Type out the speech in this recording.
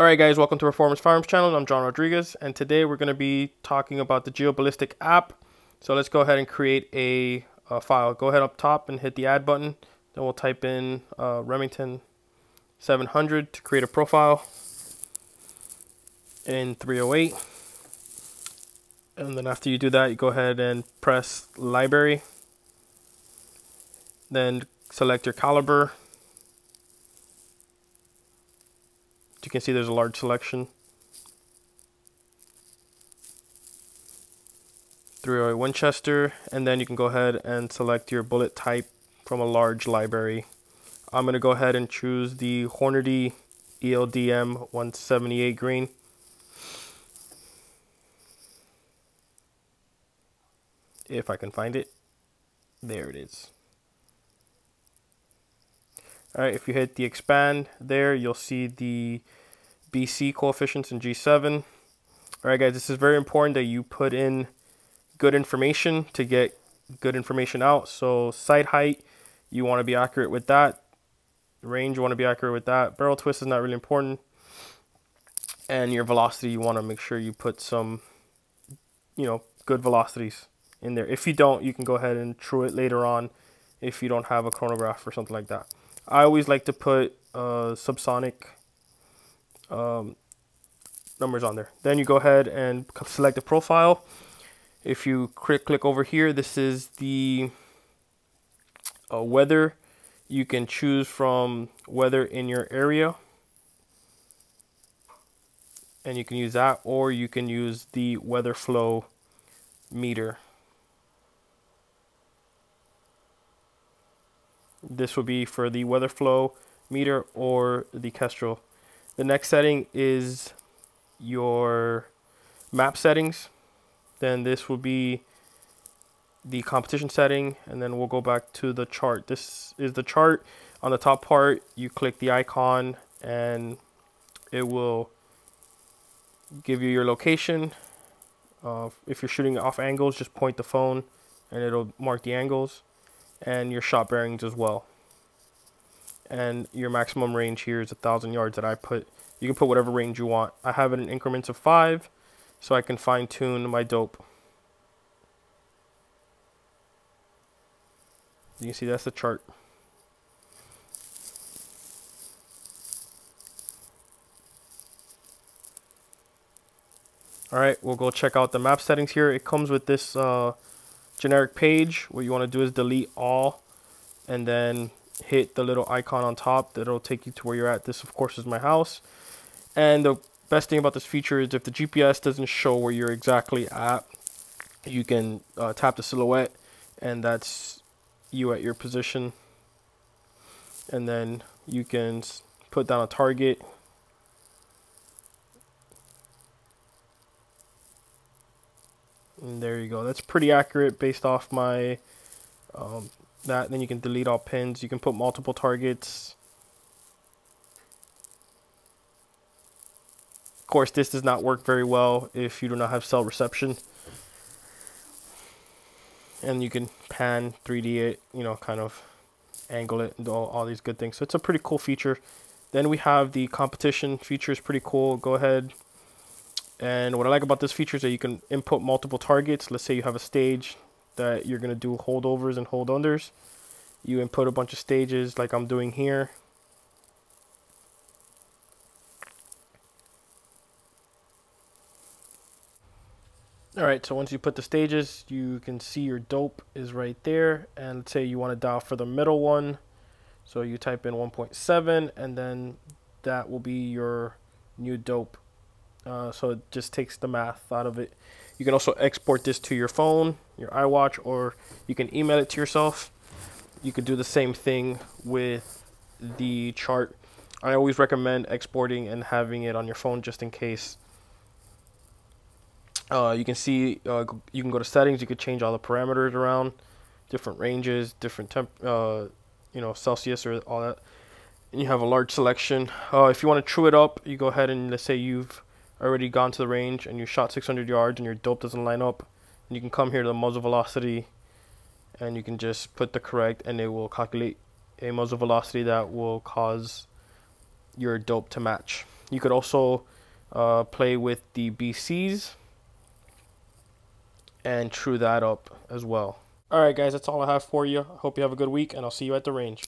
Alright guys, welcome to Performance Firearms channel. I'm John Rodriguez and today we're going to be talking about the GeoBallistic app. So let's go ahead and create a, a, file. Go ahead up top and hit the add button. Then we'll type in uh, Remington 700 to create a profile in 308. And then after you do that, you go ahead and press library. Then select your caliber you can see there's a large selection. 308 Winchester, and then you can go ahead and select your bullet type from a large library. I'm going to go ahead and choose the Hornady ELDM 178 grain. If I can find it. There it is. All right, if you hit the expand there, you'll see the BC coefficients in G7. All right, guys, this is very important that you put in good information to get good information out. So sight height, you want to be accurate with that. Range, you want to be accurate with that. Barrel twist is not really important. And your velocity, you want to make sure you put some, you know, good velocities in there. If you don't, you can go ahead and true it later on if you don't have a chronograph or something like that. I always like to put uh, subsonic um, numbers on there. Then you go ahead and select the profile. If you click, click over here, this is the uh, weather. You can choose from weather in your area. And you can use that or you can use the weather flow meter. This will be for the weather flow meter or the Kestrel. The next setting is your map settings. Then this will be the competition setting and then we'll go back to the chart. This is the chart. On the top part, you click the icon and it will give you your location. Uh, if you're shooting off angles, just point the phone and it'll mark the angles and your shot bearings as well. And your maximum range here is a thousand yards that I put. You can put whatever range you want. I have it in increments of five, so I can fine tune my dope. You can see that's the chart. All right, we'll go check out the map settings here. It comes with this uh, generic page. What you want to do is delete all and then hit the little icon on top that'll take you to where you're at. This of course is my house. And the best thing about this feature is if the GPS doesn't show where you're exactly at, you can uh, tap the silhouette and that's you at your position. And then you can put down a target And there you go. That's pretty accurate based off my um, that. Then you can delete all pins. You can put multiple targets. Of course, this does not work very well if you do not have cell reception. And you can pan 3D it, you know, kind of angle it and all, all these good things. So it's a pretty cool feature. Then we have the competition feature is pretty cool. Go ahead, and what I like about this feature is that you can input multiple targets. Let's say you have a stage that you're going to do holdovers and hold unders. You input a bunch of stages like I'm doing here. Alright, so once you put the stages, you can see your dope is right there. And let's say you want to dial for the middle one. So you type in 1.7 and then that will be your new dope uh, so it just takes the math out of it. You can also export this to your phone, your iWatch, or you can email it to yourself. You could do the same thing with the chart. I always recommend exporting and having it on your phone just in case. Uh, you can see, uh, you can go to settings, you could change all the parameters around, different ranges, different temp, uh, you know, Celsius or all that. And you have a large selection. Uh, if you want to true it up, you go ahead and let's say you've already gone to the range and you shot 600 yards and your dope doesn't line up, and you can come here to the muzzle velocity and you can just put the correct and it will calculate a muzzle velocity that will cause your dope to match. You could also uh, play with the BCs and true that up as well. Alright guys, that's all I have for you. I hope you have a good week and I'll see you at the range.